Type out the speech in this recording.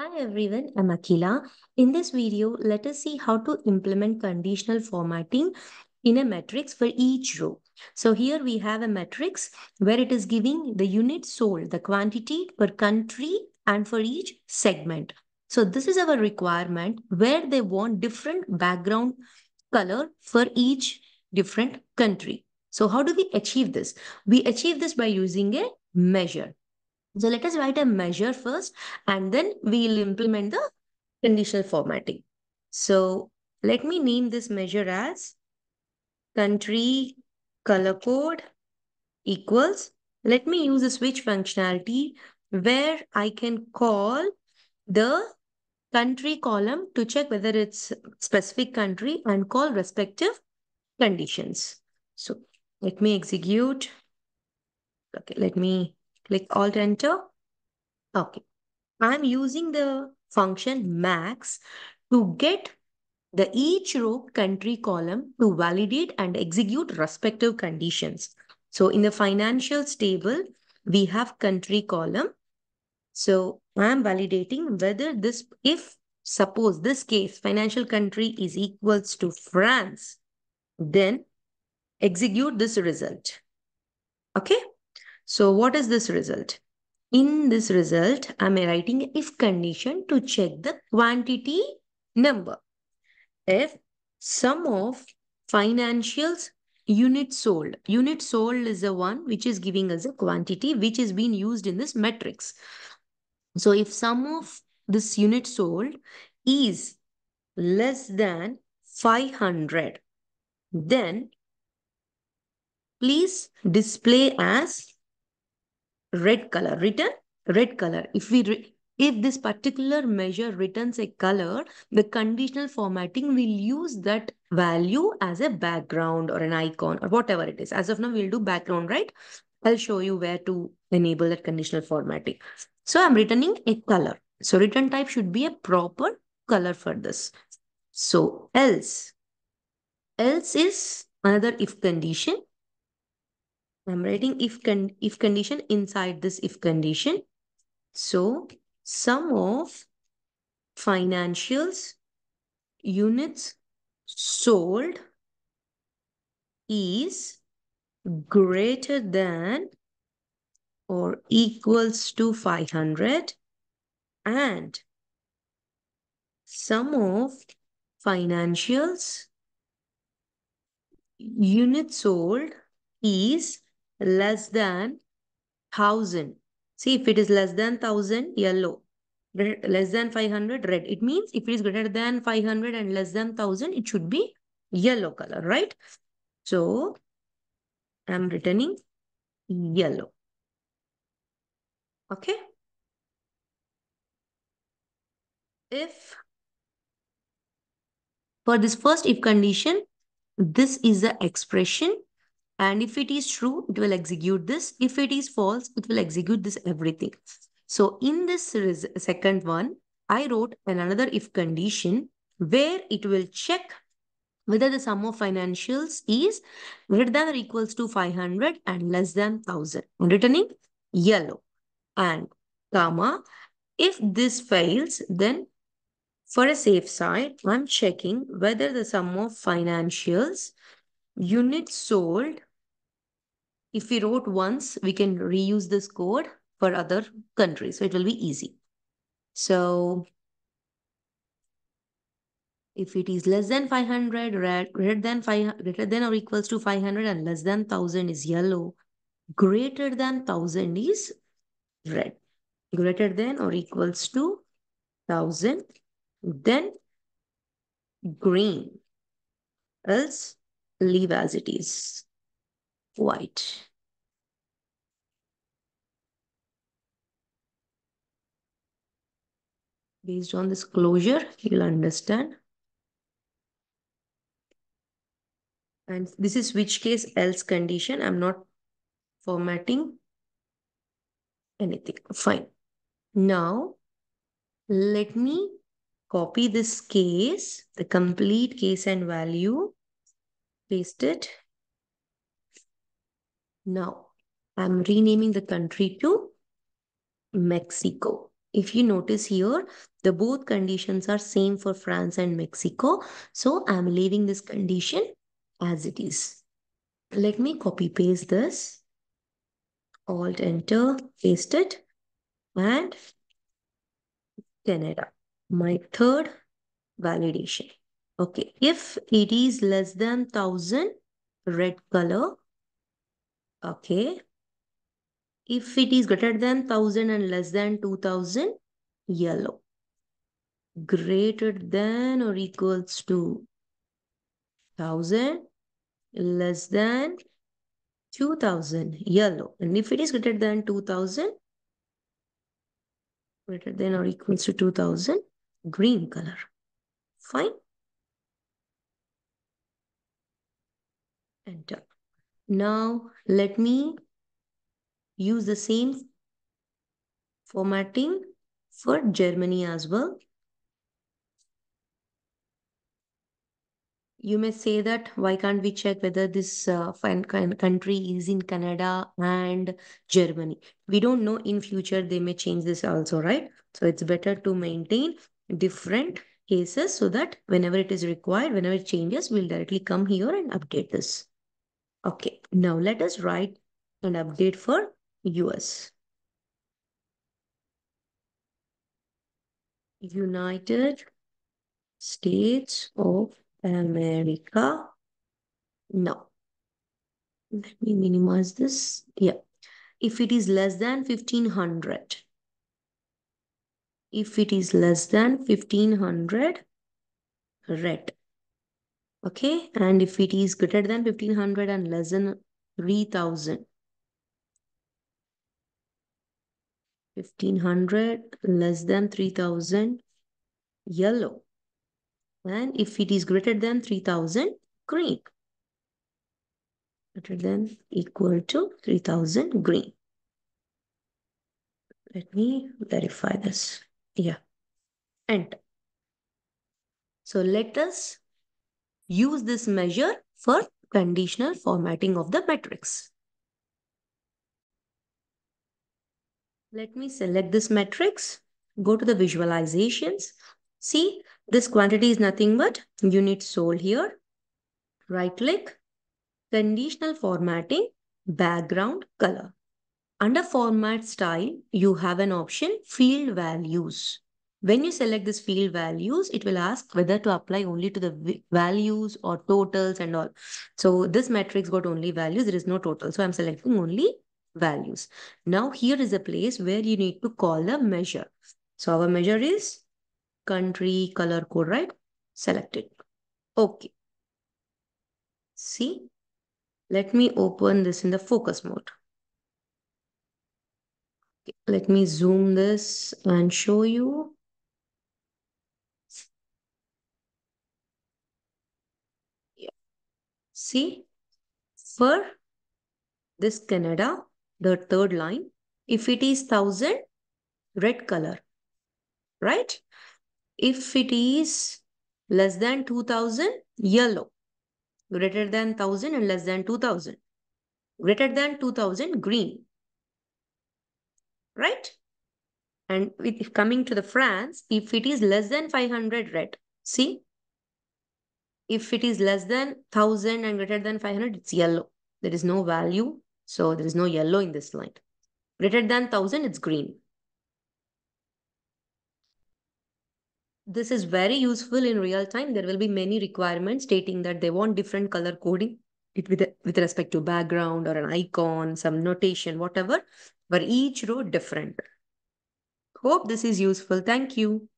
Hi everyone, I'm Akila. In this video, let us see how to implement conditional formatting in a matrix for each row. So here we have a matrix where it is giving the unit sold, the quantity per country and for each segment. So this is our requirement where they want different background color for each different country. So how do we achieve this? We achieve this by using a measure. So let us write a measure first and then we'll implement the conditional formatting. So let me name this measure as country color code equals. Let me use a switch functionality where I can call the country column to check whether it's specific country and call respective conditions. So let me execute. Okay, let me Click Alt Enter. Okay. I'm using the function max to get the each row country column to validate and execute respective conditions. So in the financials table, we have country column. So I'm validating whether this, if suppose this case, financial country is equals to France, then execute this result. Okay. So what is this result? In this result, I'm writing if condition to check the quantity number. If sum of financials unit sold. Unit sold is the one which is giving us a quantity which is being used in this matrix. So if sum of this unit sold is less than 500, then please display as red color written red color. If we if this particular measure returns a color the conditional formatting will use that value as a background or an icon or whatever it is. As of now we'll do background right? I'll show you where to enable that conditional formatting. So i'm returning a color. So return type should be a proper color for this. So else else is another if condition I'm writing if, con if condition inside this if condition. So sum of financials units sold is greater than or equals to 500 and sum of financials units sold is less than 1000. See, if it is less than 1000, yellow. Less than 500, red. It means if it is greater than 500 and less than 1000, it should be yellow color, right? So, I'm returning yellow. Okay. If for this first if condition, this is the expression and if it is true, it will execute this. If it is false, it will execute this everything. So in this second one, I wrote another if condition where it will check whether the sum of financials is greater than or equals to 500 and less than 1000. I'm returning yellow and comma. If this fails, then for a safe side, I'm checking whether the sum of financials units sold if we wrote once, we can reuse this code for other countries. So it will be easy. So if it is less than 500, red, greater than 500, greater than or equals to 500 and less than 1000 is yellow. Greater than 1000 is red. Greater than or equals to 1000, then green. Else leave as it is white. Based on this closure, you'll understand. And this is which case else condition. I'm not formatting anything. Fine. Now, let me copy this case, the complete case and value, paste it now, I'm renaming the country to Mexico. if you notice here, the both conditions are same for France and Mexico. So I'm leaving this condition as it is. Let me copy paste this. Alt enter, paste it and Canada. My third validation. Okay, if it is less than 1000, red color. Okay. If it is greater than 1000 and less than 2000, yellow. Greater than or equals to 1000, less than 2000, yellow. And if it is greater than 2000, greater than or equals to 2000, green color. Fine. Enter. Now let me use the same formatting for Germany as well. You may say that why can't we check whether this uh, country is in Canada and Germany? We don't know in future they may change this also, right? So it's better to maintain different cases so that whenever it is required, whenever it changes, we'll directly come here and update this. Okay, now let us write an update for US. United States of America. No. Let me minimize this. Yeah. If it is less than 1500. If it is less than 1500, red. Okay. And if it is greater than 1500 and less than 3000. 1500 less than 3000 yellow and if it is greater than 3000 green greater than equal to 3000 green let me verify this yeah enter so let us use this measure for conditional formatting of the matrix Let me select this matrix, go to the visualizations. See, this quantity is nothing but unit sold here. Right click, conditional formatting, background color. Under format style, you have an option field values. When you select this field values, it will ask whether to apply only to the values or totals and all. So this matrix got only values, there is no total. So I'm selecting only values. Now here is a place where you need to call a measure. So our measure is country color code, right? Select it. Okay. See, let me open this in the focus mode. Okay. Let me zoom this and show you. See, for this Canada, the third line, if it is 1000, red color, right? If it is less than 2000, yellow. Greater than 1000 and less than 2000. Greater than 2000, green. Right? And if coming to the France, if it is less than 500, red. See? If it is less than 1000 and greater than 500, it's yellow. There is no value so there is no yellow in this line. Greater than 1000, it's green. This is very useful in real time. There will be many requirements stating that they want different color coding with, with respect to background or an icon, some notation, whatever. But each row different. Hope this is useful. Thank you.